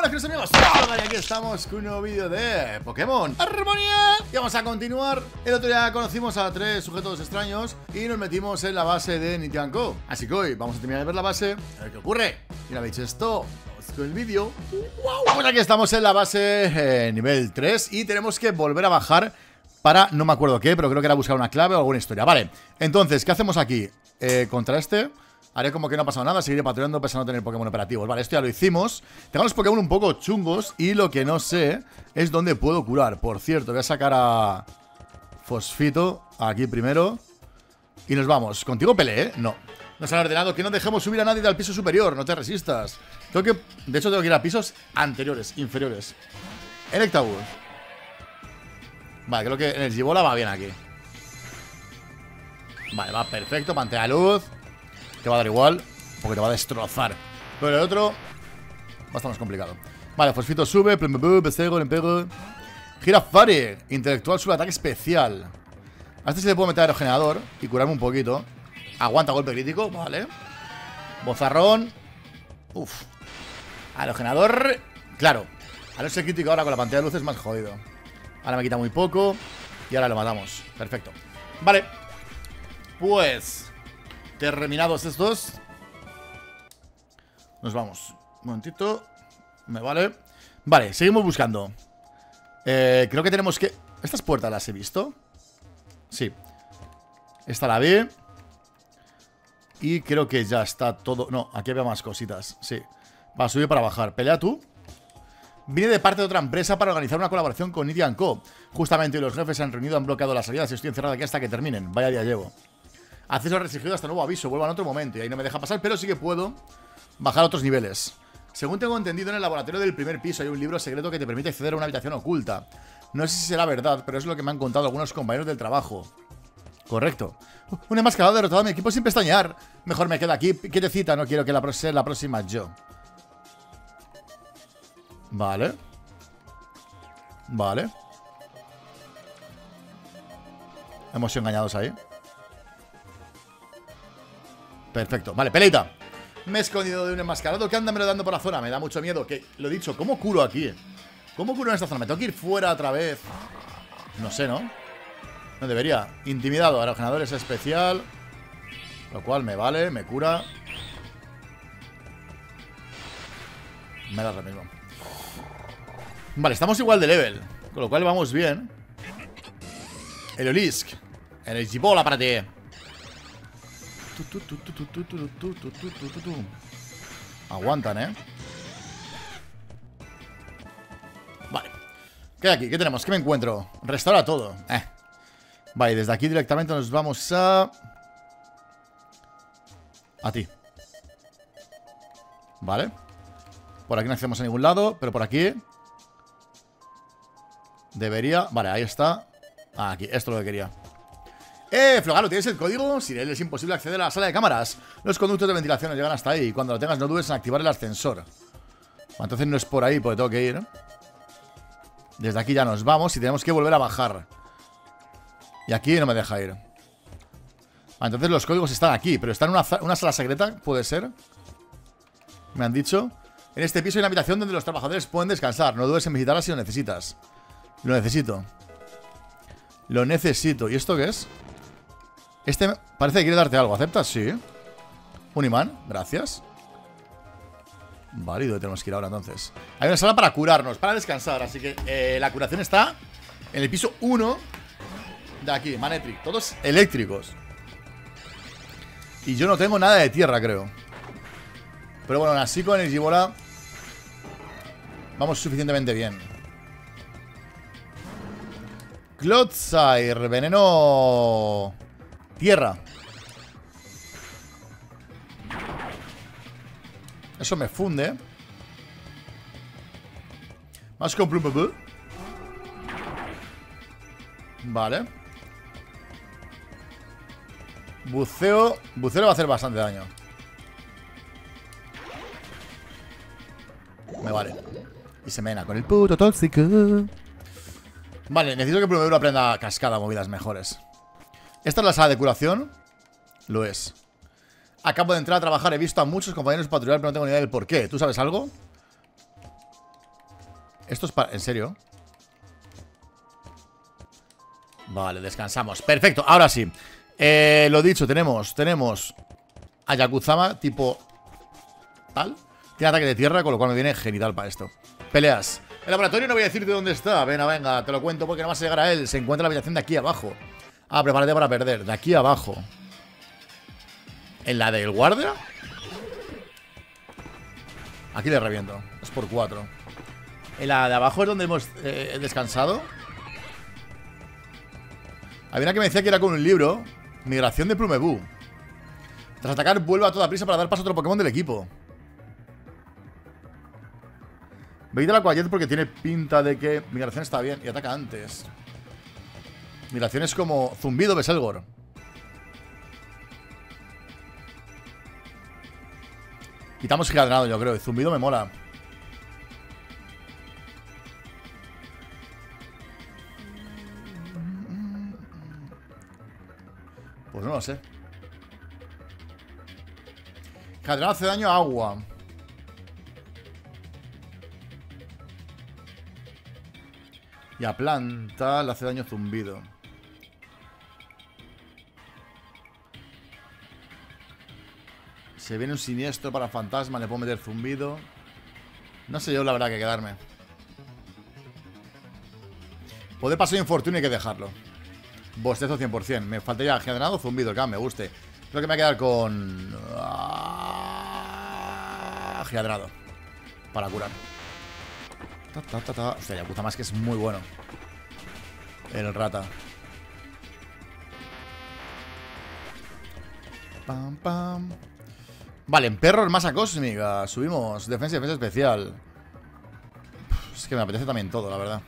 buenas queridos amigos, Dani, aquí estamos con un nuevo vídeo de Pokémon. Armonía Y vamos a continuar, el otro día conocimos a tres sujetos extraños Y nos metimos en la base de Nitianko Así que hoy vamos a terminar de ver la base, a ver qué ocurre. Y una vez esto, vamos con el vídeo. Wow. Pues aquí estamos en la base eh, nivel 3 Y tenemos que volver a bajar para, no me acuerdo qué, pero creo que era buscar una clave o alguna historia. Vale, entonces, ¿qué hacemos aquí? Eh, contra este Haré como que no ha pasado nada, seguiré patrullando pese a no tener Pokémon operativos Vale, esto ya lo hicimos. Tengo los Pokémon un poco chungos Y lo que no sé es dónde puedo curar. Por cierto, voy a sacar a Fosfito Aquí primero. Y nos vamos, contigo peleé. No. Nos han ordenado que no dejemos subir a nadie del piso superior. No te resistas. Tengo que, De hecho tengo que ir a pisos anteriores, inferiores. Electabuzz Vale, creo que Energibola va bien aquí. Vale, va perfecto, pantalla luz te va a dar igual, porque te va a destrozar. Pero el otro va a estar más complicado. Vale, Fosfito sube, Pesego, Empego. Girafari, intelectual sube ataque especial. A este se le puedo meter aerogenerador y curarme un poquito. Aguanta golpe crítico, vale. Bozarrón. Uf. Aerogenerador. Claro. A no ser crítico ahora con la pantalla de luz es más jodido. Ahora me quita muy poco. Y ahora lo matamos. Perfecto. Vale. Pues terminados estos. Nos vamos. Un momentito. Me vale. Vale, seguimos buscando. Eh, Creo que tenemos que... ¿Estas puertas las he visto? Sí. Esta la vi. Y creo que ya está todo... No, aquí había más cositas Sí. Va, subir para bajar. Pelea tú. Vine de parte de otra empresa para organizar una colaboración con Nidian Co. Justamente los jefes se han reunido, han bloqueado las salidas y estoy encerrado aquí hasta que terminen. Vaya día llevo. Acceso restringido hasta nuevo aviso. Vuelvo en otro momento. Y ahí no me deja pasar, pero sí que puedo bajar a otros niveles. Según tengo entendido, en el laboratorio del primer piso hay un libro secreto que te permite acceder a una habitación oculta. No sé si será verdad, pero es lo que me han contado algunos compañeros del trabajo. Correcto. Un enmascarado derrotado a mi equipo sin pestañear. Mejor me queda aquí. cita no quiero que la sea la próxima yo. Vale. Vale. Hemos sido engañados ahí. Perfecto, vale, peleita. Me he escondido de un enmascarado que anda dando por la zona. Me da mucho miedo, que lo dicho ¿Cómo curo aquí? ¿Cómo curo en esta zona? ¿Me tengo que ir fuera otra vez? No sé, ¿no? No debería. Intimidado, aerogenador es especial Lo cual me vale, me cura. Me da lo mismo. Vale, estamos igual de level Con lo cual vamos bien. El Olisk El Gibola para ti Aguantan, ¿eh? Vale ¿Qué hay aquí? ¿Qué tenemos? ¿Qué me encuentro? Restaura todo eh. Vale, desde aquí directamente nos vamos a... A ti Vale Por aquí no hacemos a ningún lado Pero por aquí Debería... Vale, ahí está Aquí, esto es lo que quería ¡Eh, Flogalo! ¿Tienes el código? Sin él es imposible acceder a la sala de cámaras. Los conductos de ventilación llegan hasta ahí. Y cuando lo tengas, no dudes en activar el ascensor. Entonces no es por ahí, porque tengo que ir. Desde aquí ya nos vamos y tenemos que volver a bajar. Y aquí no me deja ir. Entonces los códigos están aquí, pero están en una sala secreta, ¿puede ser? Me han dicho. En este piso hay una habitación donde los trabajadores pueden descansar. No dudes en visitarla si lo necesitas. Lo necesito. Lo necesito. ¿Y esto qué es? Este parece que quiere darte algo. ¿Aceptas? Sí. Un imán. Gracias. Vale, ¿y dónde tenemos que ir ahora entonces? Hay una sala para curarnos, para descansar. Así que eh, la curación está en el piso 1 de aquí, Manetric. Todos eléctricos. Y yo no tengo nada de tierra, creo. Pero bueno, así con el Gibola vamos suficientemente bien. Clotsire, veneno Tierra. Eso me funde. Más con plum Vale. Buceo. Buceo va a hacer bastante daño. Me vale. Y se mena con el puto tóxico. Vale, necesito que Plumeburu aprenda cascada movidas mejores. ¿Esta es la sala de curación? Lo es. Acabo de entrar a trabajar, he visto a muchos compañeros patrullar, pero no tengo ni idea del por qué. ¿Tú sabes algo? Esto es para... ¿En serio? Vale, descansamos. Perfecto, ahora sí. Eh, lo dicho, tenemos, tenemos a Yakuzama tipo tal. Tiene ataque de tierra, con lo cual me viene genital para esto. Peleas. El laboratorio no voy a decirte dónde está. Venga, venga, te lo cuento porque no vas a llegar a él. Se encuentra en la habitación de aquí abajo. Ah, prepárate para perder. De aquí abajo. ¿En la del guardia? Aquí le reviento. Es por cuatro. En la de abajo es donde hemos eh, descansado. Había una que me decía que era con un libro. Migración de Plumebú. Tras atacar, vuelve a toda prisa para dar paso a otro Pokémon del equipo. Veis la Quayet porque tiene pinta de que migración está bien y ataca antes. Migración es como zumbido Beselgor. Quitamos Gigadranado, yo creo. Zumbido me mola. Pues no lo sé. Gigadranado hace daño a agua. Y a planta le hace daño zumbido. Se viene un siniestro para fantasma, le puedo meter zumbido. No sé yo la verdad que quedarme. Poder pasar infortunio hay que dejarlo. Bostezo 100%. Me faltaría generado zumbido, que me guste. Creo que me voy a quedar con... Ah, Para curar. Ta, ta, ta, ta. Más que es muy bueno. El rata. Pam, pam. Vale, en perro masa cósmica. Subimos defensa y defensa especial. Es que me apetece también todo, la verdad.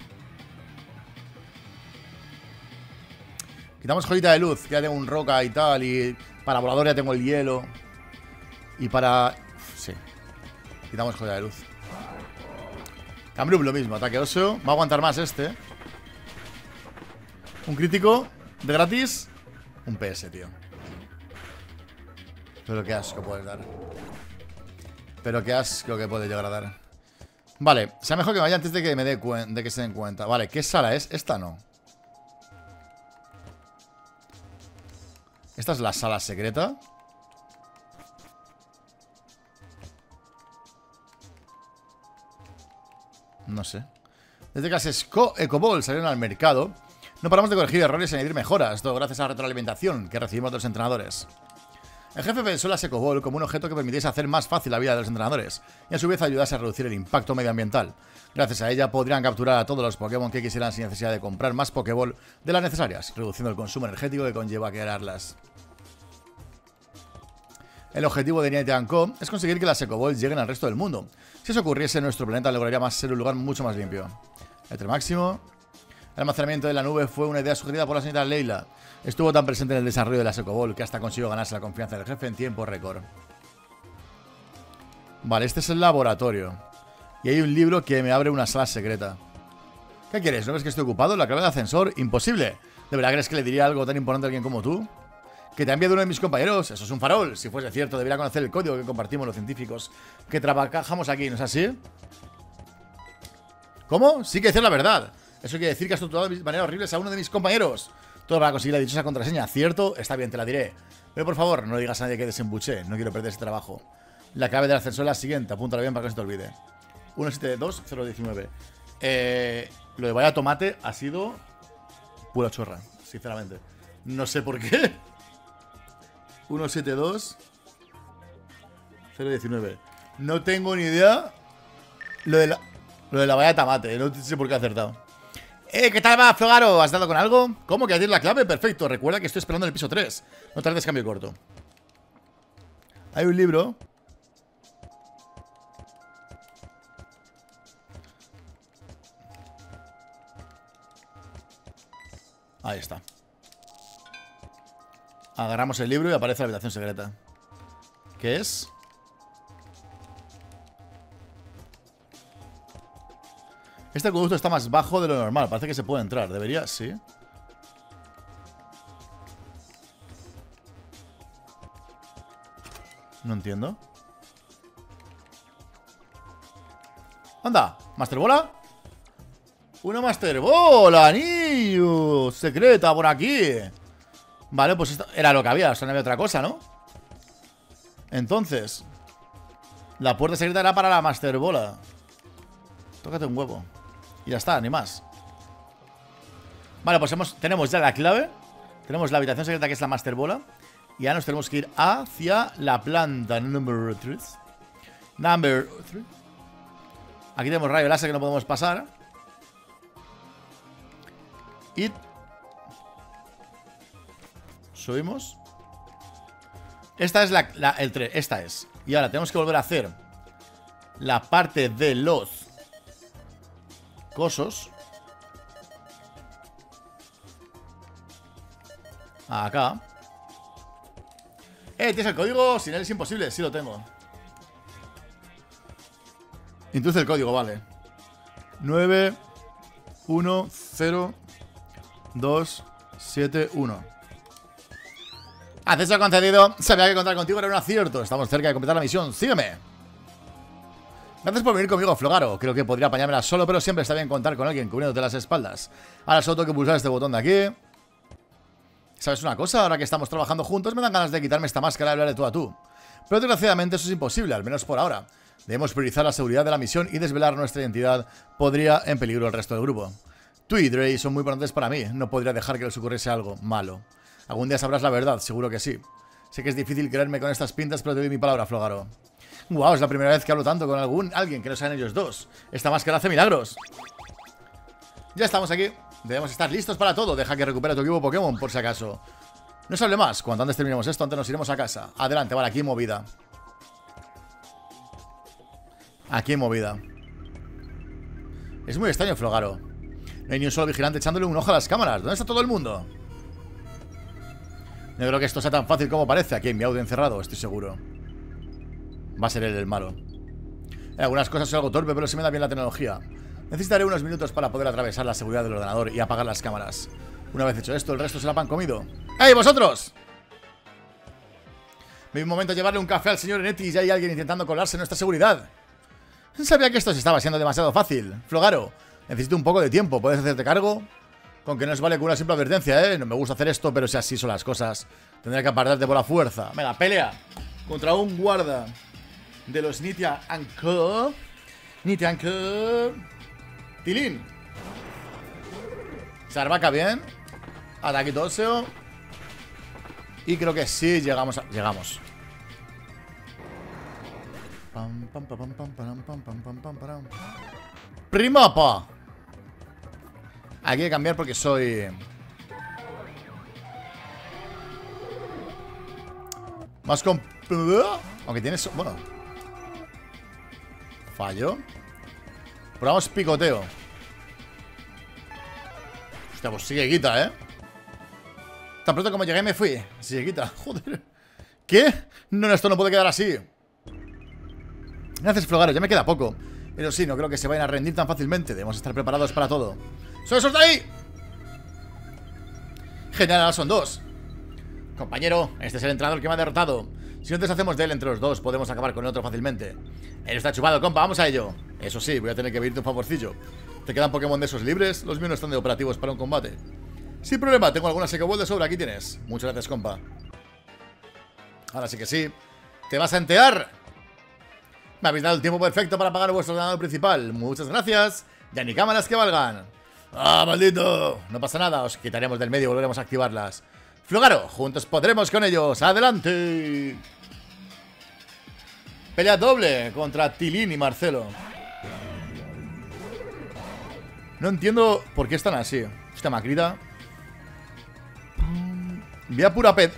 Quitamos joyita de luz, que ya tengo un roca y tal. Y para volador ya tengo el hielo. Y para... Sí. Quitamos joya de luz. Cambrium lo mismo, ataque oso. Va a aguantar más este. Un crítico de gratis. Un PS, tío. Pero qué asco puedes dar. Pero qué asco que puede llegar a dar. Vale, sea mejor que vaya antes de que me dé de que se den cuenta. Vale, ¿qué sala es? Esta no. Esta es la sala secreta. No sé. Desde que las Ecoball salieron al mercado, no paramos de corregir errores y añadir mejoras, todo gracias a la retroalimentación que recibimos de los entrenadores. El jefe pensó la Ecoball como un objeto que permitiese hacer más fácil la vida de los entrenadores y a su vez ayudase a reducir el impacto medioambiental. Gracias a ella podrían capturar a todos los Pokémon que quisieran sin necesidad de comprar más Pokéball de las necesarias, reduciendo el consumo energético que conlleva crearlas. El objetivo de Niantic Co. es conseguir que las Ecoballs lleguen al resto del mundo. Si eso ocurriese, nuestro planeta lograría más ser un lugar mucho más limpio. El máximo. El almacenamiento de la nube fue una idea sugerida por la señora Leila. Estuvo tan presente en el desarrollo de la Ecoball que hasta consiguió ganarse la confianza del jefe en tiempo récord. Vale, este es el laboratorio. Y hay un libro que me abre una sala secreta. ¿Qué quieres? ¿No ves que estoy ocupado? ¿La clave de ascensor? ¡Imposible! ¿De verdad crees que le diría algo tan importante a alguien como tú? que te ha enviado uno de mis compañeros. Eso es un farol. Si fuese cierto, debería conocer el código que compartimos los científicos que trabajamos aquí, ¿no es así? ¿Cómo? Sí que decir la verdad. Eso quiere decir que has torturado de manera horrible a uno de mis compañeros. Todo para conseguir la dichosa contraseña. ¿Cierto? Está bien, te la diré. Pero por favor, no digas a nadie que desembuché. No quiero perder ese trabajo. La clave del ascensor es la siguiente. Apúntala bien para que no se te olvide. 172019. Eh, lo de vaya tomate ha sido pura chorra, sinceramente. No sé por qué. 172 019 No tengo ni idea Lo de la, lo de la valla tamate No sé por qué he acertado Eh, ¿qué tal va, Flogaro? ¿Has dado con algo? ¿Cómo? ¿Que decir la clave? Perfecto Recuerda que estoy esperando en el piso 3 No tardes cambio corto Hay un libro Ahí está Agarramos el libro y aparece la habitación secreta. ¿Qué es? Este conducto está más bajo de lo normal. Parece que se puede entrar. ¿Debería? Sí. No entiendo. ¿Anda? ¿Master Bola? Una Master Ball, anillo secreta por aquí. Vale, pues esto era lo que había, o sea, no había otra cosa, ¿no? Entonces, la puerta secreta era para la Master Bola. Tócate un huevo. Y ya está, ni más. Vale, pues tenemos ya la clave. Tenemos la habitación secreta que es la Master Bola. Y ya nos tenemos que ir hacia la planta number 3. Number 3. Aquí tenemos rayo láser que no podemos pasar. Y... Subimos. Esta es la, el 3, esta es. Y ahora tenemos que volver a hacer la parte de los cosos. Acá. Eh, ¿tienes el código? Sin él es imposible. Sí lo tengo. Introduce el código, vale. 9, 1, 0, 2, 7, 1. Acceso concedido. Sabía que contar contigo era un acierto. Estamos cerca de completar la misión. Sígueme. Gracias por venir conmigo, Flogaro. Creo que podría apañármela solo, pero siempre está bien contar con alguien cubriéndote las espaldas. Ahora solo tengo que pulsar este botón de aquí. ¿Sabes una cosa? Ahora que estamos trabajando juntos, me dan ganas de quitarme esta máscara y hablar de tú a tú. Pero desgraciadamente eso es imposible, al menos por ahora. Debemos priorizar la seguridad de la misión y desvelar nuestra identidad podría en peligro el resto del grupo. Tú y Dre son muy importantes para mí. No podría dejar que les ocurriese algo malo. Algún día sabrás la verdad, seguro que sí. Sé que es difícil creerme con estas pintas, pero te doy mi palabra, Flogaro. Wow, es la primera vez que hablo tanto con algún alguien que no sean ellos dos. Esta máscara hace milagros. Ya estamos aquí. Debemos estar listos para todo. Deja que recupere tu equipo Pokémon, por si acaso. No se hable más. Cuanto antes terminemos esto, antes nos iremos a casa. Adelante, vale, aquí movida. Aquí movida. Es muy extraño, Flogaro. No hay ni un solo vigilante echándole un ojo a las cámaras. ¿Dónde está todo el mundo? No creo que esto sea tan fácil como parece aquí en mi audio encerrado, estoy seguro. Va a ser él el malo. En algunas cosas soy algo torpe, pero se me da bien la tecnología. Necesitaré unos minutos para poder atravesar la seguridad del ordenador y apagar las cámaras. Una vez hecho esto, el resto se la han comido. ¡Ey, vosotros! Mi momento de llevarle un café al señor Enetti y ya hay alguien intentando colarse en nuestra seguridad. Sabía que esto se estaba siendo demasiado fácil. Flogaro, necesito un poco de tiempo. ¿Puedes hacerte cargo? Con que no es vale con una simple advertencia, ¿eh? No me gusta hacer esto, pero si así son las cosas, tendré que apartarte por la fuerza. Venga, pelea contra un guarda de los Nitia Co. Nitia Co. Tilín. Se arbaca bien. Ataque. Y creo que sí, llegamos a, Llegamos. Primapa. Hay que cambiar porque soy... Más con... Aunque tienes... Bueno. Fallo. Probamos picoteo. Hostia, pues sigue quita, ¿eh? Tan pronto como llegué me fui. Sigue quita. Joder. ¿Qué? No, esto no puede quedar así. Gracias, Flogaro. Ya me queda poco. Pero sí, no creo que se vayan a rendir tan fácilmente. Debemos estar preparados para todo. ¡Son esos de ahí! Genial, son dos. Compañero, este es el entrenador que me ha derrotado. Si no deshacemos de él entre los dos, podemos acabar con el otro fácilmente. Él está chupado, compa, vamos a ello. Eso sí, voy a tener que pedirte un favorcillo. ¿Te quedan Pokémon de esos libres? Los míos no están de operativos para un combate. Sin problema, tengo alguna Seco de sobra, aquí tienes. Muchas gracias, compa. Ahora sí que sí. ¿Te vas a entear? Me habéis dado el tiempo perfecto para pagar vuestro ordenador principal. Muchas gracias. Ya ni cámaras que valgan. ¡Ah, maldito! No pasa nada, os quitaremos del medio y volveremos a activarlas. Flugaro, juntos podremos con ellos. ¡Adelante! Pelea doble contra Tilín y Marcelo. No entiendo por qué están así. Esta macrita. Voy pura ped...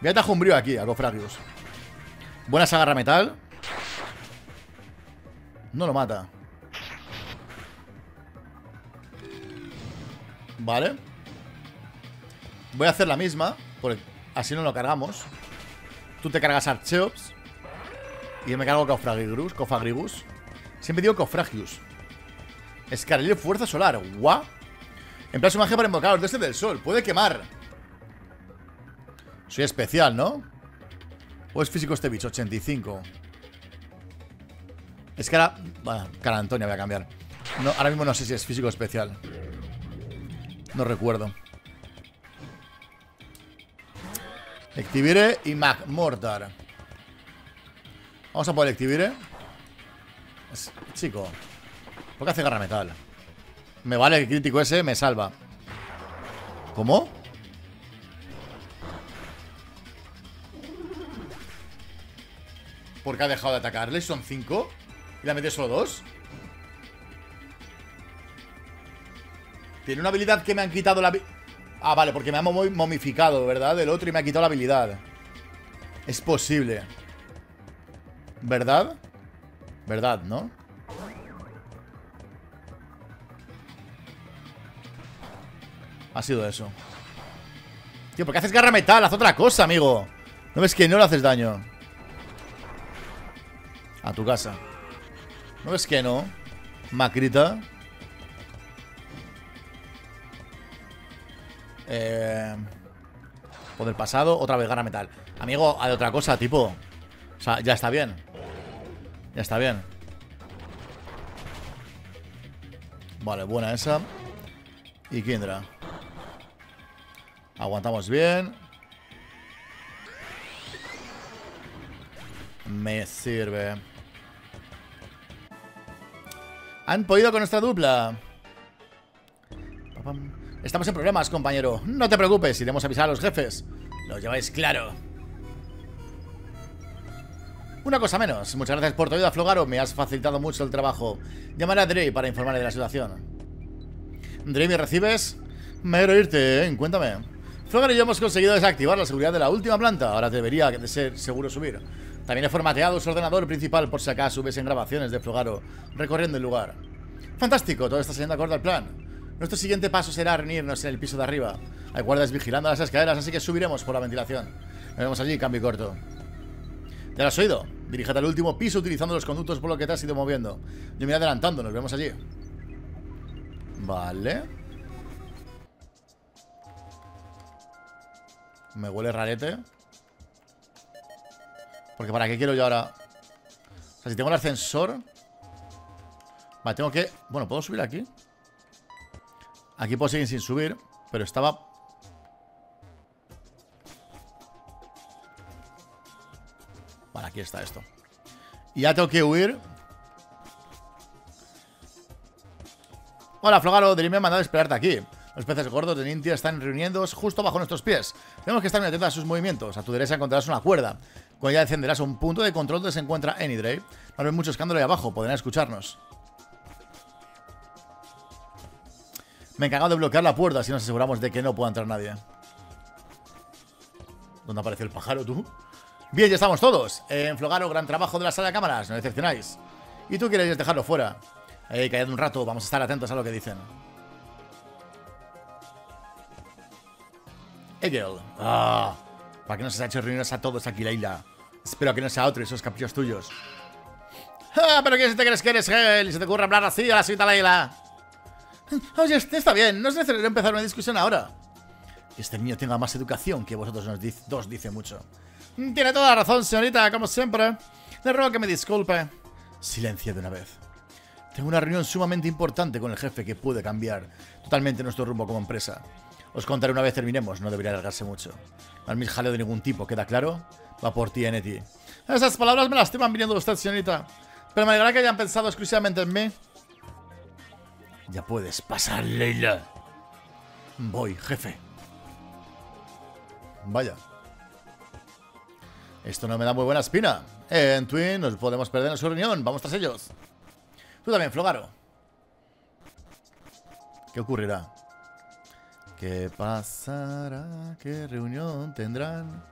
Voy a tajumbrío aquí, a Cofragius. Buena sagarra metal. No lo mata. Vale Voy a hacer la misma Porque así no lo cargamos. Tú te cargas Archeops. Y yo me cargo Cofragigus, Cofagrigus Siempre digo Cofragius. Escarlio Fuerza Solar. Guau. En plan su magia para invocar desde del sol. Puede quemar. Soy especial, ¿no? ¿O es físico este bicho? 85 Es cara... Bueno, cara Antonia voy a cambiar. No, ahora mismo no sé si es físico especial. No recuerdo. Activire y McMortar. Vamos a por Activire. chico. ¿Por qué hace garra metal? Me vale el crítico ese, me salva. ¿Cómo? ¿Por qué ha dejado de atacarle? ¿Son cinco? ¿Y la mete solo dos? Tiene una habilidad que me han quitado la... Ah, vale, porque me ha momificado, ¿verdad? El otro y me ha quitado la habilidad Es posible ¿Verdad? ¿Verdad, no? Ha sido eso Tío, ¿por qué haces garra metal? Haz otra cosa, amigo ¿No ves que no le haces daño? A tu casa ¿No ves que no? Macrita Eh, poder pasado, otra vez gana metal. Amigo, de otra cosa, tipo. O sea, ya está bien. Ya está bien. Vale, buena esa. Y Kindra. Aguantamos bien. Me sirve. Han podido con nuestra dupla Estamos en problemas, compañero. No te preocupes, iremos a avisar a los jefes. Lo lleváis claro. Una cosa menos. Muchas gracias por tu ayuda, Flogaro. Me has facilitado mucho el trabajo. Llamaré a Drey para informarle de la situación. Drey, ¿me recibes? Me quiero irte, ¿eh? Cuéntame. Flogaro y yo hemos conseguido desactivar la seguridad de la última planta. Ahora debería de ser seguro subir. También he formateado su ordenador principal por si acaso hubiesen grabaciones de Flogaro recorriendo el lugar. Fantástico, todo está saliendo acorde al plan. Nuestro siguiente paso será reunirnos en el piso de arriba. Hay guardias vigilando las escaleras, así que subiremos por la ventilación. Nos vemos allí, cambio corto. ¿Ya lo has oído? Dirígete al último piso utilizando los conductos por lo que te has ido moviendo. Yo me iré adelantando, nos vemos allí. Vale. Me huele rarete. Porque ¿para qué quiero yo ahora? O sea, si tengo el ascensor... Vale, tengo que... Bueno, ¿puedo subir aquí? Aquí puedo seguir sin subir, pero estaba... Vale, aquí está esto. Y ya tengo que huir. Hola, Flogaro, de me ha mandado a esperarte aquí. Los peces gordos de Nintia están reuniéndose justo bajo nuestros pies. Tenemos que estar muy atentos a sus movimientos. A tu derecha encontrarás una cuerda. Cuando ya descenderás a un punto de control donde se encuentra Enidre. No hay mucho escándalo ahí abajo, podrán escucharnos. Me he encargado de bloquear la puerta si nos aseguramos de que no pueda entrar nadie. ¿Dónde aparece el pájaro, tú? Bien, ya estamos todos. En Flogaro, gran trabajo de la sala de cámaras, no decepcionáis. Y tú quieres dejarlo fuera. Eh, callad un rato, vamos a estar atentos a lo que dicen. Egel. Ah, ¿Para qué nos has hecho reunirnos a todos aquí, Leila? Espero que no sea otro esos caprichos tuyos. Ah, pero ¿quién te crees que eres, Hegel? Y se te ocurre hablar así a la suita Leila. Oye, está bien, no es necesario empezar una discusión ahora. Este niño tenga más educación que vosotros nos dos dice mucho. Tiene toda la razón, señorita, como siempre. Le ruego que me disculpe. Silencio de una vez. Tengo una reunión sumamente importante con el jefe que puede cambiar totalmente nuestro rumbo como empresa. Os contaré una vez terminemos, no debería alargarse mucho. No hay jaleo de ningún tipo, ¿queda claro? Va por ti, Eneti. Esas palabras me lastiman viniendo de usted, señorita. Pero me alegra que hayan pensado exclusivamente en mí. Ya puedes pasar, Leila. Voy, jefe. Vaya. Esto no me da muy buena espina. en Twin nos podemos perder en su reunión. Vamos tras ellos. Tú también, Flogaro. ¿Qué ocurrirá? ¿Qué pasará? ¿Qué reunión tendrán?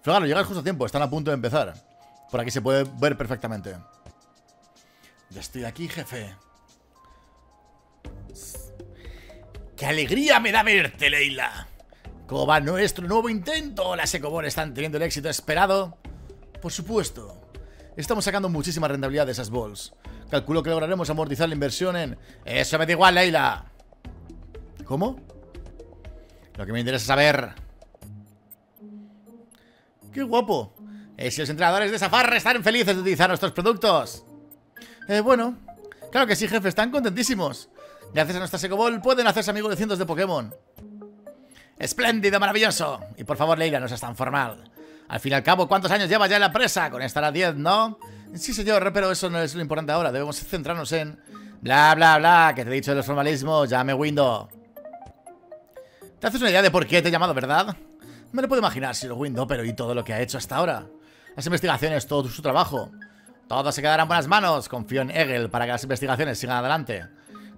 Flogaro, llegas justo a tiempo. Están a punto de empezar. Por aquí se puede ver perfectamente. Ya estoy aquí, jefe. ¡Qué alegría me da verte, Leila! ¿Cómo va nuestro nuevo intento? ¿Las Ecobor están teniendo el éxito esperado? Por supuesto. Estamos sacando muchísima rentabilidad de esas balls. Calculo que lograremos amortizar la inversión en... Eso me da igual, Leila. ¿Cómo? Lo que me interesa saber... ¡Qué guapo! Eh, si los entrenadores de Safar están felices de utilizar nuestros productos. Eh, bueno, Claro que sí, jefe, están contentísimos. Gracias a nuestra Secobol pueden hacerse amigos de cientos de Pokémon. Espléndido, maravilloso. Y por favor, Leila, no seas tan formal. Al fin y al cabo, ¿cuántos años llevas ya en la empresa? Con esta a 10, ¿no? Sí, señor, pero eso no es lo importante ahora. Debemos centrarnos en... Bla, bla, bla, que te he dicho de los formalismos. Llame Window. Te haces una idea de por qué te he llamado, ¿verdad? Me lo puedo imaginar, señor Window, pero ¿y todo lo que ha hecho hasta ahora? Las investigaciones, todo su trabajo. Todo se quedará en buenas manos. Confío en Egel para que las investigaciones sigan adelante.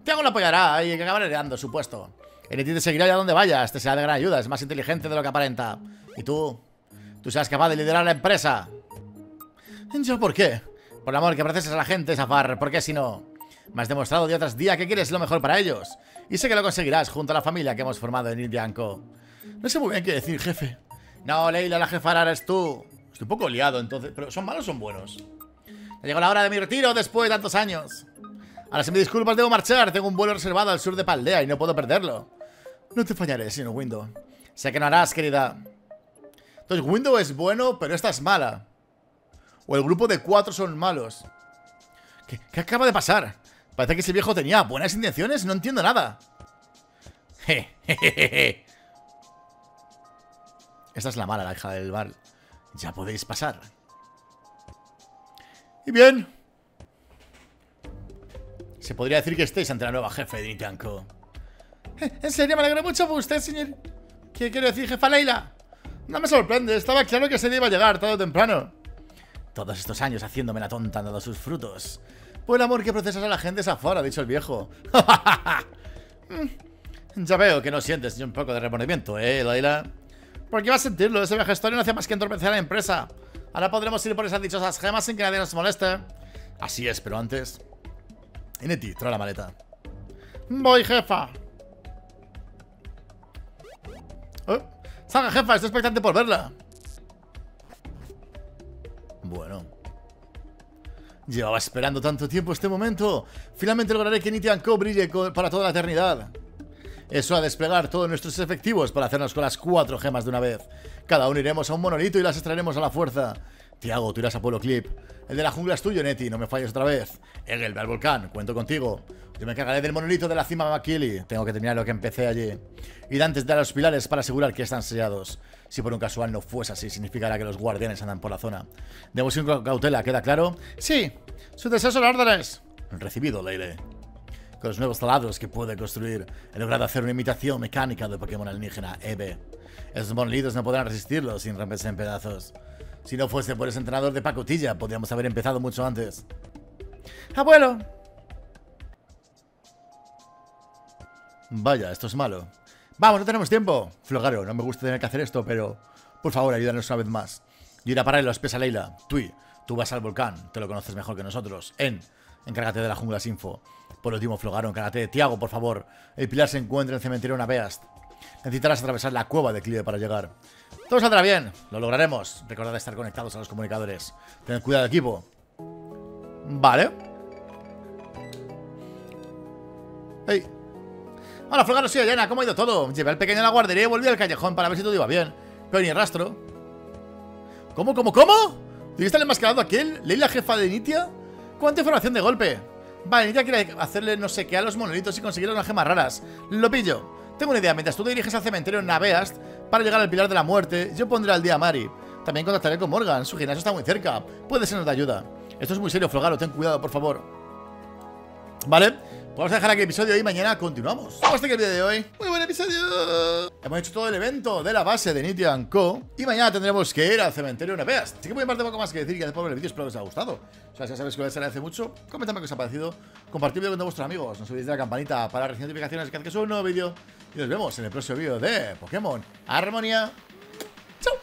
Tiago lo apoyará y que acabará heredando su puesto. El te seguirá allá donde vayas. Te será de gran ayuda. Es más inteligente de lo que aparenta. ¿Y tú? ¿Tú serás capaz de liderar la empresa? ¿Yo por qué? Por el amor que precisas a la gente, Zafar. ¿Por qué si no? Me has demostrado día tras día que quieres lo mejor para ellos. Y sé que lo conseguirás junto a la familia que hemos formado en Indianco. No sé muy bien qué decir, jefe. No, Leila, la jefa eres tú. Estoy un poco liado, entonces. ¿Pero son malos o son buenos? Ha llegado la hora de mi retiro después de tantos años. Ahora, si me disculpas, debo marchar. Tengo un vuelo reservado al sur de Paldea y no puedo perderlo. No te fallaré, señor Window. Sé que no harás, querida. Entonces, Window es bueno, pero esta es mala. O el grupo de cuatro son malos. ¿Qué, qué acaba de pasar? Parece que ese viejo tenía buenas intenciones. No entiendo nada. Esta es la mala, la hija del bar. Ya podéis pasar. Y bien. Se podría decir que estéis ante la nueva jefe de Nitanko. En serio, me alegro mucho por usted, señor. ¿Qué quiero decir, jefa Leila? No me sorprende, estaba claro que ese día iba a llegar tarde o temprano. Todos estos años haciéndome la tonta han dado sus frutos. Por el amor que procesas a la gente es afuera, ha dicho el viejo. ya veo que no sientes ni un poco de remordimiento, ¿eh, Leila? ¿Por qué vas a sentirlo? Ese historia no hace más que entorpecer a la empresa. Ahora podremos ir por esas dichosas gemas sin que nadie nos moleste. Así es, pero antes... Ineti, trae la maleta. Voy, jefa. Salga, jefa, estoy expectante por verla. Bueno. Llevaba esperando tanto tiempo este momento. Finalmente lograré que Nitian Co brille para toda la eternidad. Eso a desplegar todos nuestros efectivos para hacernos con las cuatro gemas de una vez. Cada uno iremos a un monolito y las extraeremos a la fuerza. Tiago, tú irás a Polo Clip. El de la jungla es tuyo, Neti, no me falles otra vez. Egel, ve al volcán, cuento contigo. Yo me cargaré del monolito de la cima de Makili. Tengo que terminar lo que empecé allí. Y antes de los pilares para asegurar que están sellados. Si por un casual no fuese así, significará que los guardianes andan por la zona. Debemos ir con cautela, ¿queda claro? Sí, su deseo son órdenes. Recibido, Leile. Con los nuevos taladros que puede construir, he logrado hacer una imitación mecánica de Pokémon alienígena Eve. Esos monolitos no podrán resistirlo sin romperse en pedazos. Si no fuese por ese entrenador de pacotilla, podríamos haber empezado mucho antes. ¡Abuelo! Vaya, esto es malo. ¡Vamos, no tenemos tiempo! Flogaro, no me gusta tener que hacer esto, pero... Por favor, ayúdanos una vez más. Yo iré a parar los pies a Leila. Tui, tú vas al volcán. Te lo conoces mejor que nosotros. En, encárgate de la jungla Sinfo. Por último, Flogaro, encárgate de Tiago, por favor. El pilar se encuentra en el cementerio Naveast. Necesitarás atravesar la cueva de Clive para llegar. Todo saldrá bien, lo lograremos. Recordad estar conectados a los comunicadores. Tened cuidado, equipo. Vale. ¡Ey! Hola, Flogaro, soy llena. ¿Cómo ha ido todo? Llevé al pequeño a la guardería y volví al callejón para ver si todo iba bien. Pero ni rastro. ¿Cómo, cómo, cómo? ¿Tuviste el enmascarado aquel? ¿Leí la jefa de Nitia? ¿Cuánta información de golpe? Vale, Nitia quiere hacerle no sé qué a los monolitos y conseguir unas gemas raras. Lo pillo. Tengo una idea, mientras tú diriges al cementerio en Naveast para llegar al Pilar de la Muerte, yo pondré al día a Mari. También contactaré con Morgan, su gimnasio está muy cerca. Puede sernos de ayuda. Esto es muy serio, Flogaro, ten cuidado, por favor. Vale, Vamos a dejar aquí el episodio y mañana continuamos. Hasta que el vídeo de hoy. Muy buen episodio. Hemos hecho todo el evento de la base de Nitian Co. Y mañana tendremos que ir al cementerio Neveas. Así que voy a parte poco más que decir que después de ver el vídeo espero que os haya gustado. O sea, si ya sabéis que os agradece mucho, comentadme qué os ha parecido. Compartidlo con vuestros amigos. No olvidéis de la campanita para recibir notificaciones cada vez que subo un nuevo vídeo. Y nos vemos en el próximo vídeo de Pokémon Armonía. Chao.